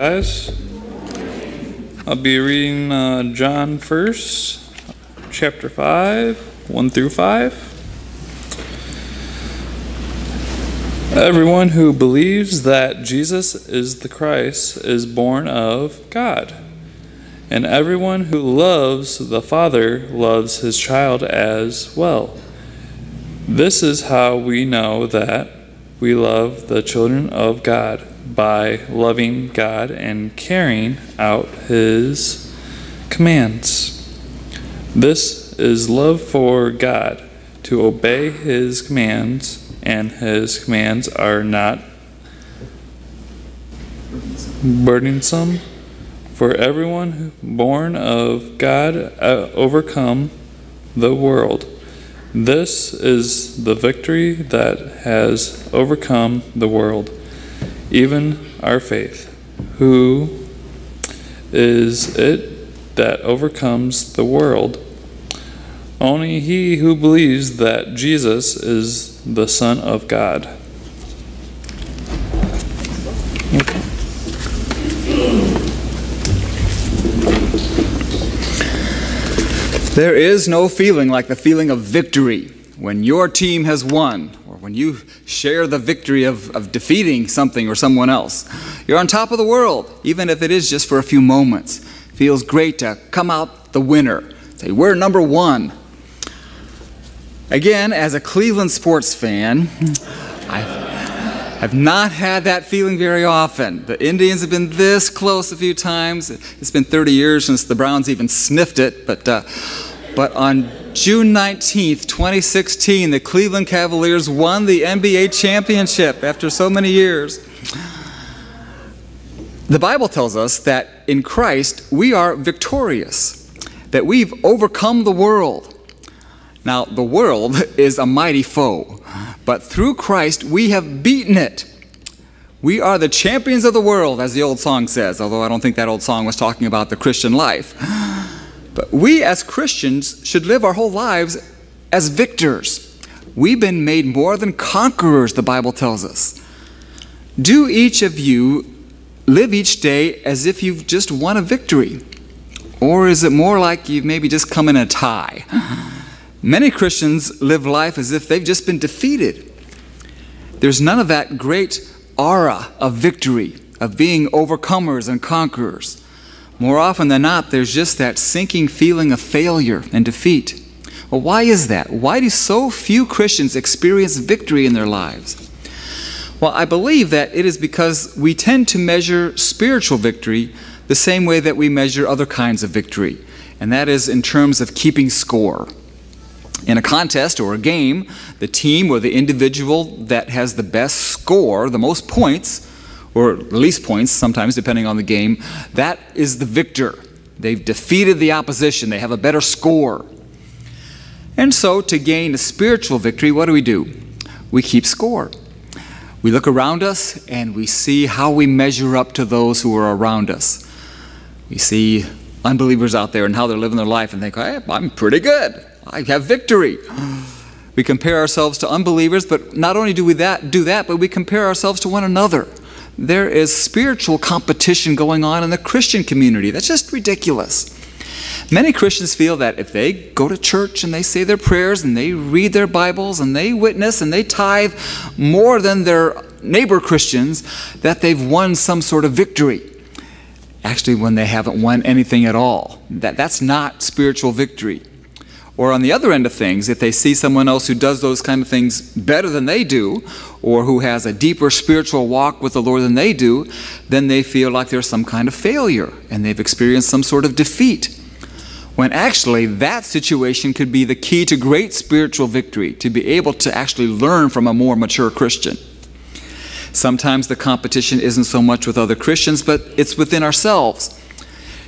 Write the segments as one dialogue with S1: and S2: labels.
S1: Guys, I'll be reading uh, John first, chapter 5, 1 through 5. Everyone who believes that Jesus is the Christ is born of God. And everyone who loves the Father loves his child as well. This is how we know that we love the children of God by loving God and carrying out His commands. This is love for God, to obey His commands, and His commands are not burdensome. For everyone born of God uh, overcome the world. This is the victory that has overcome the world even our faith. Who is it that overcomes the world? Only he who believes that Jesus is the Son of God.
S2: There is no feeling like the feeling of victory when your team has won when you share the victory of, of defeating something or someone else. You're on top of the world, even if it is just for a few moments. Feels great to come out the winner. Say, we're number one. Again, as a Cleveland sports fan, I have not had that feeling very often. The Indians have been this close a few times. It's been 30 years since the Browns even sniffed it, but, uh, but on June 19th, 2016, the Cleveland Cavaliers won the NBA championship after so many years. The Bible tells us that in Christ we are victorious, that we've overcome the world. Now, the world is a mighty foe, but through Christ we have beaten it. We are the champions of the world, as the old song says, although I don't think that old song was talking about the Christian life. But we as Christians should live our whole lives as victors. We've been made more than conquerors, the Bible tells us. Do each of you live each day as if you've just won a victory? Or is it more like you've maybe just come in a tie? Many Christians live life as if they've just been defeated. There's none of that great aura of victory, of being overcomers and conquerors. More often than not, there's just that sinking feeling of failure and defeat. Well, why is that? Why do so few Christians experience victory in their lives? Well, I believe that it is because we tend to measure spiritual victory the same way that we measure other kinds of victory, and that is in terms of keeping score. In a contest or a game, the team or the individual that has the best score, the most points, or least points sometimes, depending on the game, that is the victor. They've defeated the opposition, they have a better score. And so, to gain a spiritual victory, what do we do? We keep score. We look around us and we see how we measure up to those who are around us. We see unbelievers out there and how they're living their life and think, hey, I'm pretty good. I have victory. We compare ourselves to unbelievers, but not only do we that, do that, but we compare ourselves to one another there is spiritual competition going on in the Christian community. That's just ridiculous. Many Christians feel that if they go to church and they say their prayers and they read their Bibles and they witness and they tithe more than their neighbor Christians, that they've won some sort of victory. Actually, when they haven't won anything at all. That, that's not spiritual victory. Or on the other end of things, if they see someone else who does those kind of things better than they do, or who has a deeper spiritual walk with the Lord than they do, then they feel like there's some kind of failure and they've experienced some sort of defeat. When actually, that situation could be the key to great spiritual victory, to be able to actually learn from a more mature Christian. Sometimes the competition isn't so much with other Christians, but it's within ourselves.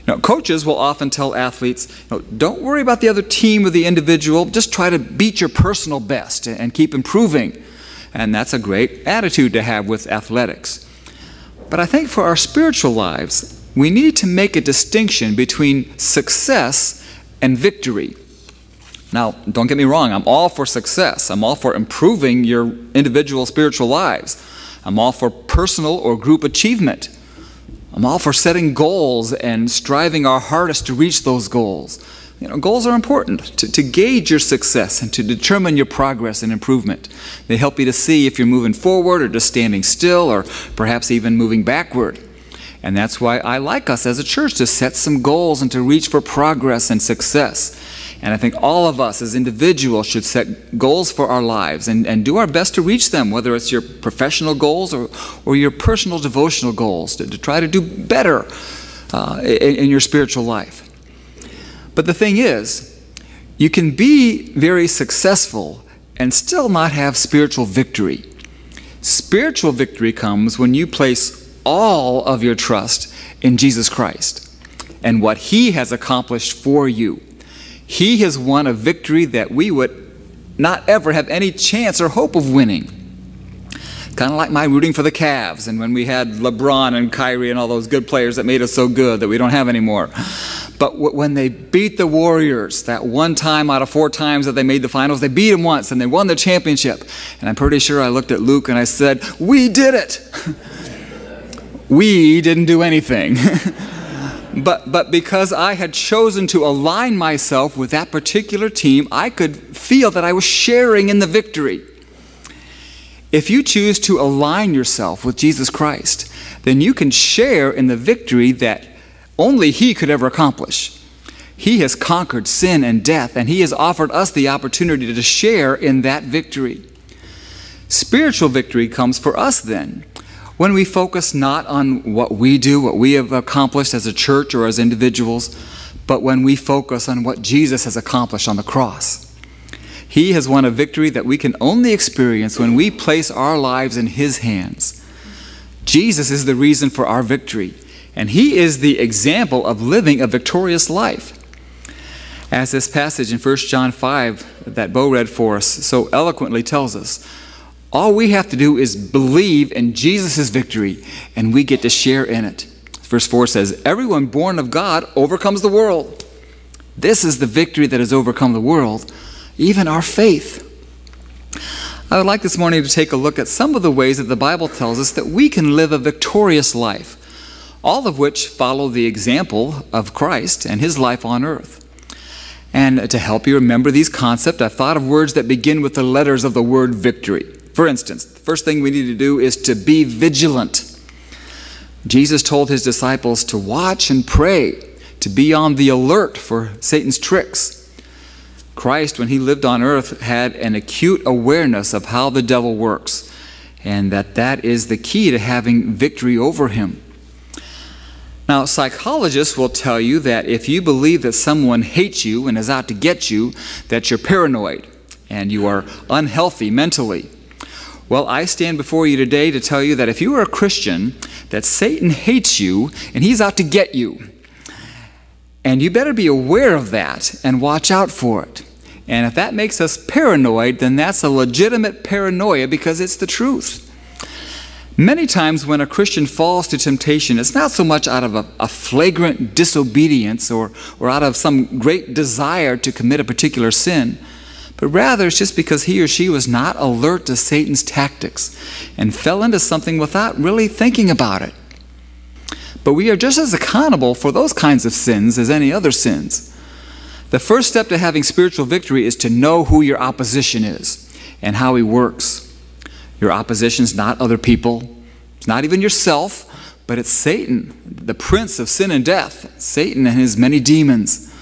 S2: Now, coaches will often tell athletes, you know, don't worry about the other team or the individual, just try to beat your personal best and keep improving. And that's a great attitude to have with athletics. But I think for our spiritual lives, we need to make a distinction between success and victory. Now, don't get me wrong, I'm all for success. I'm all for improving your individual spiritual lives. I'm all for personal or group achievement. I'm all for setting goals and striving our hardest to reach those goals. You know, goals are important to, to gauge your success and to determine your progress and improvement. They help you to see if you're moving forward or just standing still or perhaps even moving backward. And that's why I like us as a church to set some goals and to reach for progress and success. And I think all of us as individuals should set goals for our lives and, and do our best to reach them, whether it's your professional goals or, or your personal devotional goals, to, to try to do better uh, in, in your spiritual life. But the thing is, you can be very successful and still not have spiritual victory. Spiritual victory comes when you place all of your trust in Jesus Christ and what He has accomplished for you. He has won a victory that we would not ever have any chance or hope of winning. Kind of like my rooting for the Cavs and when we had LeBron and Kyrie and all those good players that made us so good that we don't have anymore. But when they beat the Warriors, that one time out of four times that they made the finals, they beat them once and they won the championship. And I'm pretty sure I looked at Luke and I said, We did it! we didn't do anything. but, but because I had chosen to align myself with that particular team, I could feel that I was sharing in the victory. If you choose to align yourself with Jesus Christ, then you can share in the victory that only He could ever accomplish. He has conquered sin and death, and He has offered us the opportunity to share in that victory. Spiritual victory comes for us then when we focus not on what we do, what we have accomplished as a church or as individuals, but when we focus on what Jesus has accomplished on the cross. He has won a victory that we can only experience when we place our lives in His hands. Jesus is the reason for our victory. And he is the example of living a victorious life. As this passage in 1 John 5 that Bo read for us so eloquently tells us, all we have to do is believe in Jesus' victory, and we get to share in it. Verse 4 says, Everyone born of God overcomes the world. This is the victory that has overcome the world, even our faith. I would like this morning to take a look at some of the ways that the Bible tells us that we can live a victorious life all of which follow the example of Christ and his life on earth. And to help you remember these concepts, I've thought of words that begin with the letters of the word victory. For instance, the first thing we need to do is to be vigilant. Jesus told his disciples to watch and pray, to be on the alert for Satan's tricks. Christ, when he lived on earth, had an acute awareness of how the devil works, and that that is the key to having victory over him. Now, psychologists will tell you that if you believe that someone hates you and is out to get you, that you're paranoid and you are unhealthy mentally. Well, I stand before you today to tell you that if you are a Christian, that Satan hates you and he's out to get you. And you better be aware of that and watch out for it. And if that makes us paranoid, then that's a legitimate paranoia because it's the truth. Many times, when a Christian falls to temptation, it's not so much out of a, a, flagrant disobedience or, or out of some great desire to commit a particular sin, but rather it's just because he or she was not alert to Satan's tactics and fell into something without really thinking about it. But we are just as accountable for those kinds of sins as any other sins. The first step to having spiritual victory is to know who your opposition is and how he works. Your opposition is not other people, it's not even yourself, but it's Satan, the prince of sin and death, Satan and his many demons.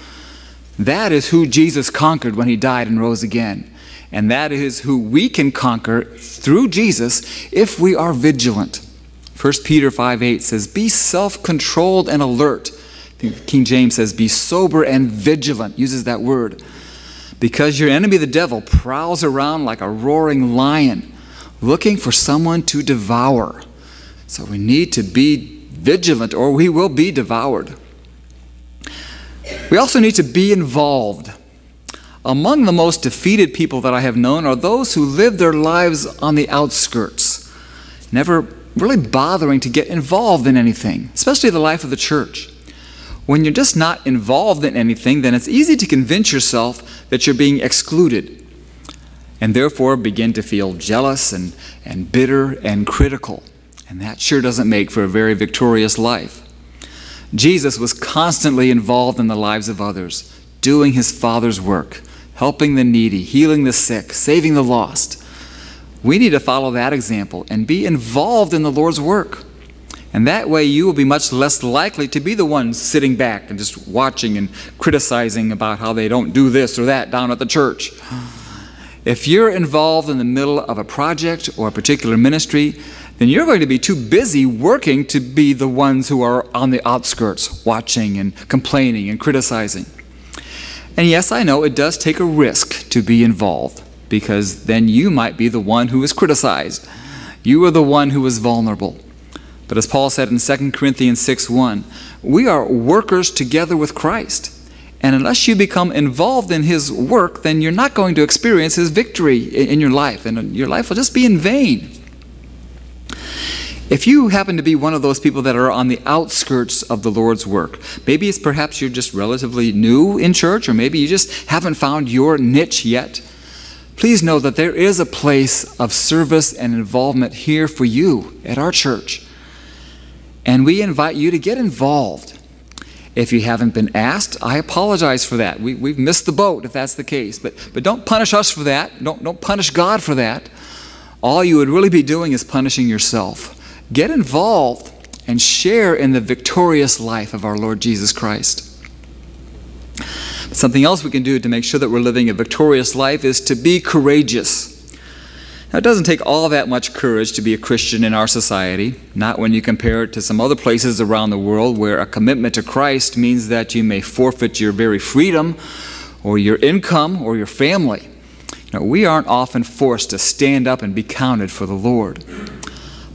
S2: That is who Jesus conquered when he died and rose again. And that is who we can conquer through Jesus if we are vigilant. 1 Peter 5 8 says, Be self controlled and alert. King James says, Be sober and vigilant, uses that word. Because your enemy, the devil, prowls around like a roaring lion looking for someone to devour. So we need to be vigilant or we will be devoured. We also need to be involved. Among the most defeated people that I have known are those who live their lives on the outskirts, never really bothering to get involved in anything, especially the life of the church. When you're just not involved in anything, then it's easy to convince yourself that you're being excluded and therefore begin to feel jealous and, and bitter and critical. And that sure doesn't make for a very victorious life. Jesus was constantly involved in the lives of others, doing his Father's work, helping the needy, healing the sick, saving the lost. We need to follow that example and be involved in the Lord's work. And that way you will be much less likely to be the one sitting back and just watching and criticizing about how they don't do this or that down at the church. If you're involved in the middle of a project or a particular ministry, then you're going to be too busy working to be the ones who are on the outskirts, watching and complaining and criticizing. And yes, I know it does take a risk to be involved because then you might be the one who is criticized. You are the one who is vulnerable. But as Paul said in 2 Corinthians 6 1, we are workers together with Christ. And unless you become involved in his work, then you're not going to experience his victory in your life, and your life will just be in vain. If you happen to be one of those people that are on the outskirts of the Lord's work, maybe it's perhaps you're just relatively new in church, or maybe you just haven't found your niche yet, please know that there is a place of service and involvement here for you at our church. And we invite you to get involved. If you haven't been asked, I apologize for that. We, we've missed the boat if that's the case. But, but don't punish us for that. Don't, don't punish God for that. All you would really be doing is punishing yourself. Get involved and share in the victorious life of our Lord Jesus Christ. Something else we can do to make sure that we're living a victorious life is to be courageous. Now, it doesn't take all that much courage to be a Christian in our society, not when you compare it to some other places around the world where a commitment to Christ means that you may forfeit your very freedom or your income or your family. Now, we aren't often forced to stand up and be counted for the Lord.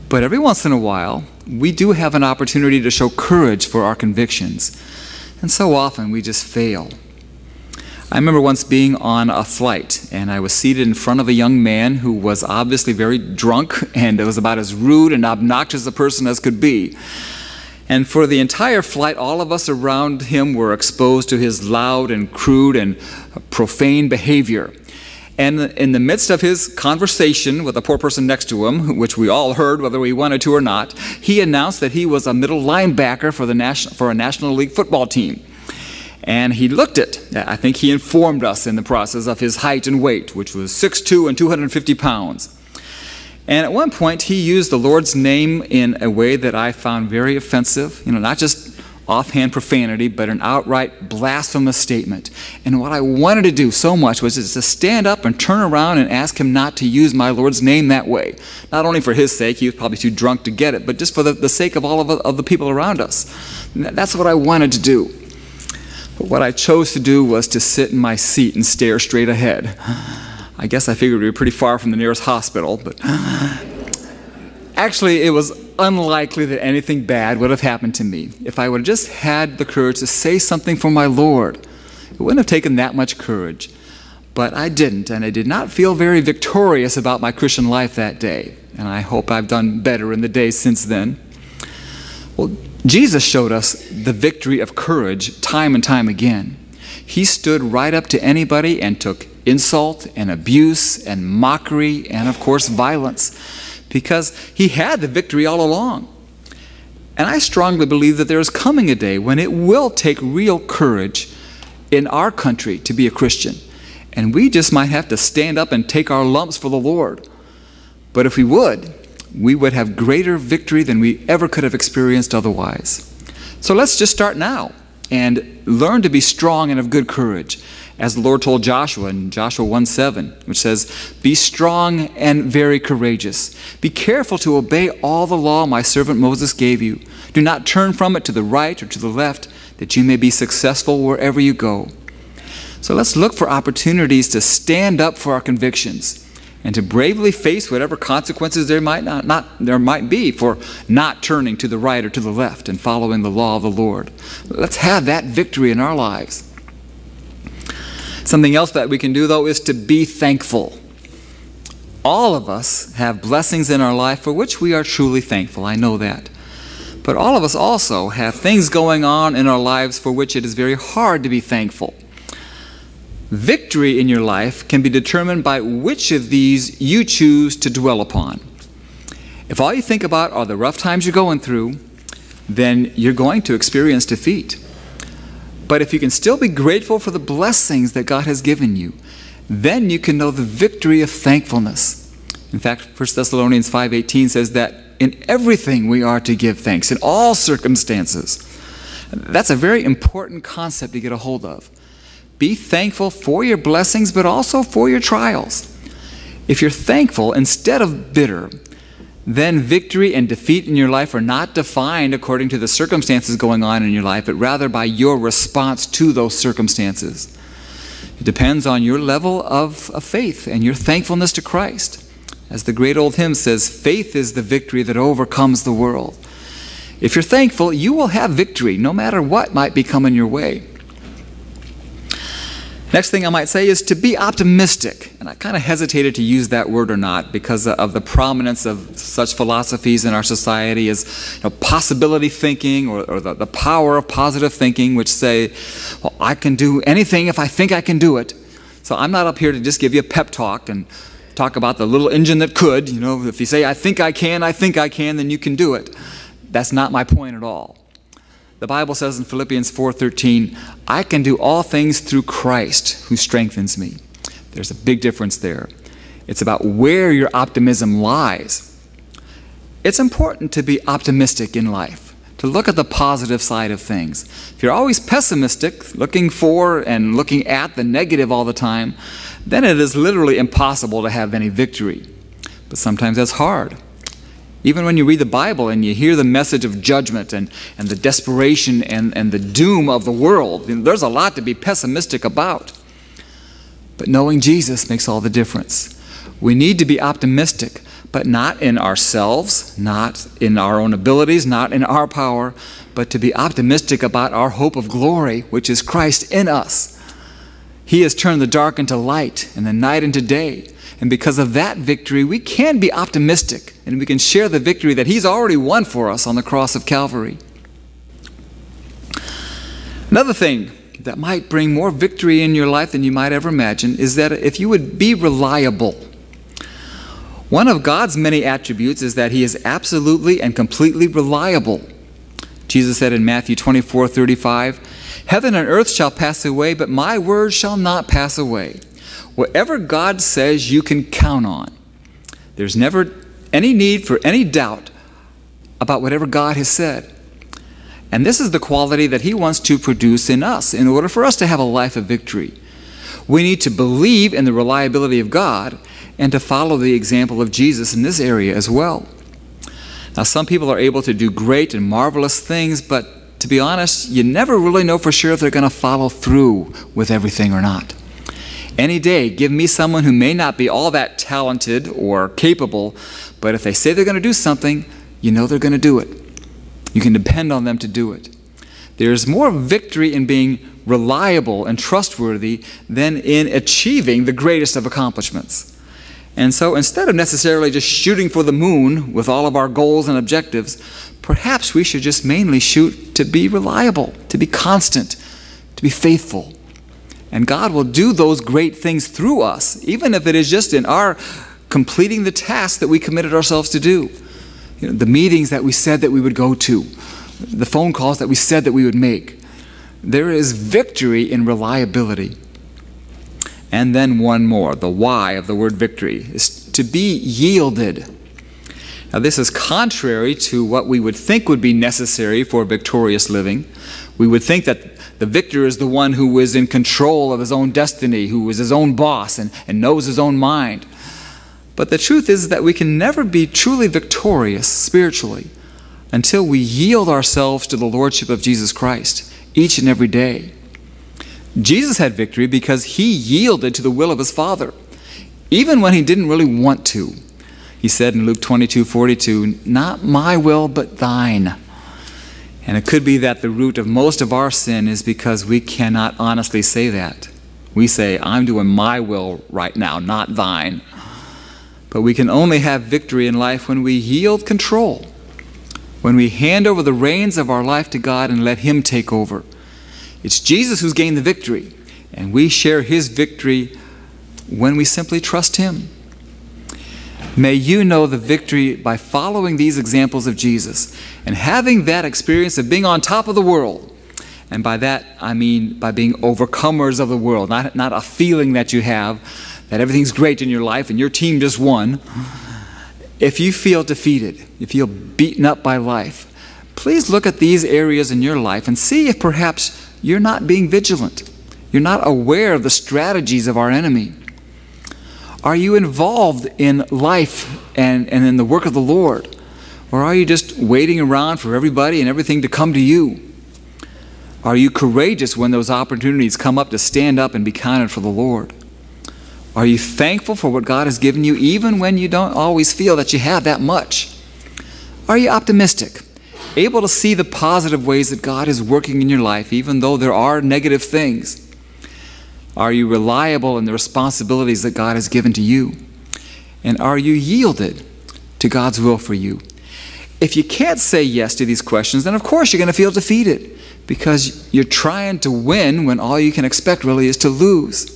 S2: But every once in a while, we do have an opportunity to show courage for our convictions. And so often we just fail. I remember once being on a flight and I was seated in front of a young man who was obviously very drunk and was about as rude and obnoxious a person as could be. And for the entire flight, all of us around him were exposed to his loud and crude and profane behavior. And in the midst of his conversation with a poor person next to him, which we all heard whether we wanted to or not, he announced that he was a middle linebacker for, the national, for a National League football team. And he looked it. I think he informed us in the process of his height and weight, which was 6'2 and 250 pounds. And at one point, he used the Lord's name in a way that I found very offensive. You know, not just offhand profanity, but an outright blasphemous statement. And what I wanted to do so much was just to stand up and turn around and ask him not to use my Lord's name that way. Not only for his sake, he was probably too drunk to get it, but just for the, the sake of all of, of the people around us. That's what I wanted to do. But what I chose to do was to sit in my seat and stare straight ahead. I guess I figured we were pretty far from the nearest hospital, but actually, it was unlikely that anything bad would have happened to me if I would have just had the courage to say something for my Lord. It wouldn't have taken that much courage. But I didn't, and I did not feel very victorious about my Christian life that day. And I hope I've done better in the days since then. Well, Jesus showed us the victory of courage time and time again. He stood right up to anybody and took insult and abuse and mockery and, of course, violence because he had the victory all along. And I strongly believe that there is coming a day when it will take real courage in our country to be a Christian. And we just might have to stand up and take our lumps for the Lord. But if we would, we would have greater victory than we ever could have experienced otherwise. So let's just start now and learn to be strong and of good courage as the Lord told Joshua in Joshua 1 7, which says, Be strong and very courageous. Be careful to obey all the law my servant Moses gave you. Do not turn from it to the right or to the left, that you may be successful wherever you go. So let's look for opportunities to stand up for our convictions and to bravely face whatever consequences there might not, not, there might be for not turning to the right or to the left and following the law of the Lord. Let's have that victory in our lives. Something else that we can do, though, is to be thankful. All of us have blessings in our life for which we are truly thankful. I know that. But all of us also have things going on in our lives for which it is very hard to be thankful. Victory in your life can be determined by which of these you choose to dwell upon. If all you think about are the rough times you're going through, then you're going to experience defeat. But if you can still be grateful for the blessings that God has given you, then you can know the victory of thankfulness. In fact, 1 Thessalonians 5:18 says that in everything we are to give thanks in all circumstances. That's a very important concept to get a hold of. Be thankful for your blessings but also for your trials. If you're thankful instead of bitter, then victory and defeat in your life are not defined according to the circumstances going on in your life, but rather by your response to those circumstances. It depends on your level of, of faith and your thankfulness to Christ. As the great old hymn says, faith is the victory that overcomes the world. If you're thankful, you will have victory no matter what might be coming your way. Next thing I might say is to be optimistic. And I kind of hesitated to use that word or not because of the prominence of such philosophies in our society as you know, possibility thinking or, or the, the power of positive thinking, which say, well, I can do anything if I think I can do it. So I'm not up here to just give you a pep talk and talk about the little engine that could. You know, if you say, I think I can, I think I can, then you can do it. That's not my point at all. The Bible says in Philippians 4:13, "I can do all things through Christ who strengthens me." There's a big difference there. It's about where your optimism lies. It's important to be optimistic in life, to look at the positive side of things. If you're always pessimistic, looking for and looking at the negative all the time, then it is literally impossible to have any victory. But sometimes that's hard. Even when you read the Bible and you hear the message of judgment and, and the desperation and, and the doom of the world, there's a lot to be pessimistic about. But knowing Jesus makes all the difference. We need to be optimistic, but not in ourselves, not in our own abilities, not in our power, but to be optimistic about our hope of glory, which is Christ in us. He has turned the dark into light and the night into day. And because of that victory, we can be optimistic and we can share the victory that He's already won for us on the cross of Calvary. Another thing that might bring more victory in your life than you might ever imagine is that if you would be reliable. One of God's many attributes is that He is absolutely and completely reliable. Jesus said in Matthew 24 35, Heaven and earth shall pass away, but my word shall not pass away. Whatever God says, you can count on. There's never any need for any doubt about whatever God has said. And this is the quality that He wants to produce in us in order for us to have a life of victory. We need to believe in the reliability of God and to follow the example of Jesus in this area as well. Now, some people are able to do great and marvelous things, but to be honest, you never really know for sure if they're going to follow through with everything or not. Any day, give me someone who may not be all that talented or capable, but if they say they're going to do something, you know they're going to do it. You can depend on them to do it. There's more victory in being reliable and trustworthy than in achieving the greatest of accomplishments. And so instead of necessarily just shooting for the moon with all of our goals and objectives, perhaps we should just mainly shoot to be reliable, to be constant, to be faithful. And God will do those great things through us, even if it is just in our completing the task that we committed ourselves to do. You know, the meetings that we said that we would go to, the phone calls that we said that we would make. There is victory in reliability. And then one more, the why of the word victory is to be yielded. Now, this is contrary to what we would think would be necessary for victorious living. We would think that the victor is the one who is in control of his own destiny, who is his own boss and, and knows his own mind. But the truth is that we can never be truly victorious spiritually until we yield ourselves to the Lordship of Jesus Christ each and every day. Jesus had victory because he yielded to the will of his Father, even when he didn't really want to. He said in Luke 22 42, Not my will, but thine. And it could be that the root of most of our sin is because we cannot honestly say that. We say, I'm doing my will right now, not thine. But we can only have victory in life when we yield control, when we hand over the reins of our life to God and let Him take over. It's Jesus who's gained the victory, and we share His victory when we simply trust Him. May you know the victory by following these examples of Jesus and having that experience of being on top of the world. And by that, I mean by being overcomers of the world, not, not a feeling that you have that everything's great in your life and your team just won. If you feel defeated, you feel beaten up by life, please look at these areas in your life and see if perhaps you're not being vigilant. You're not aware of the strategies of our enemy. Are you involved in life and, and in the work of the Lord? Or are you just waiting around for everybody and everything to come to you? Are you courageous when those opportunities come up to stand up and be counted for the Lord? Are you thankful for what God has given you even when you don't always feel that you have that much? Are you optimistic, able to see the positive ways that God is working in your life even though there are negative things? Are you reliable in the responsibilities that God has given to you? And are you yielded to God's will for you? If you can't say yes to these questions, then of course you're going to feel defeated because you're trying to win when all you can expect really is to lose.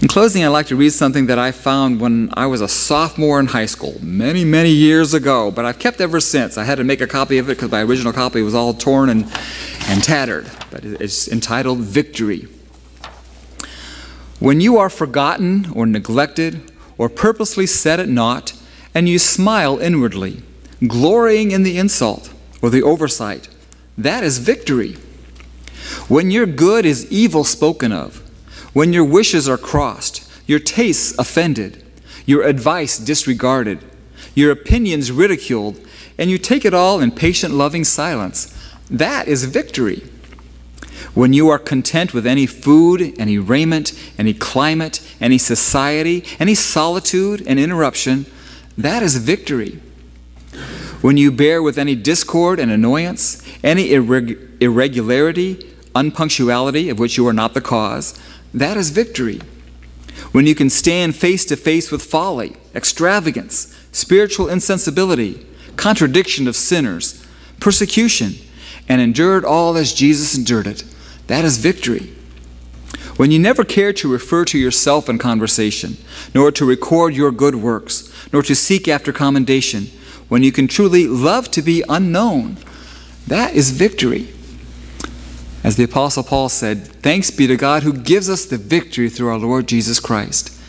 S2: In closing, I'd like to read something that I found when I was a sophomore in high school, many, many years ago, but I've kept ever since. I had to make a copy of it because my original copy was all torn and, and tattered. But it's entitled Victory. When you are forgotten or neglected or purposely set at naught, and you smile inwardly, glorying in the insult or the oversight, that is victory. When your good is evil spoken of, when your wishes are crossed, your tastes offended, your advice disregarded, your opinions ridiculed, and you take it all in patient, loving silence, that is victory. When you are content with any food, any raiment, any climate, any society, any solitude and interruption, that is victory. When you bear with any discord and annoyance, any irreg- irregularity, unpunctuality of which you are not the cause, that is victory. When you can stand face to face with folly, extravagance, spiritual insensibility, contradiction of sinners, persecution, and endured all as Jesus endured it, that is victory. When you never care to refer to yourself in conversation, nor to record your good works, nor to seek after commendation, when you can truly love to be unknown, that is victory. As the Apostle Paul said, Thanks be to God who gives us the victory through our Lord Jesus Christ.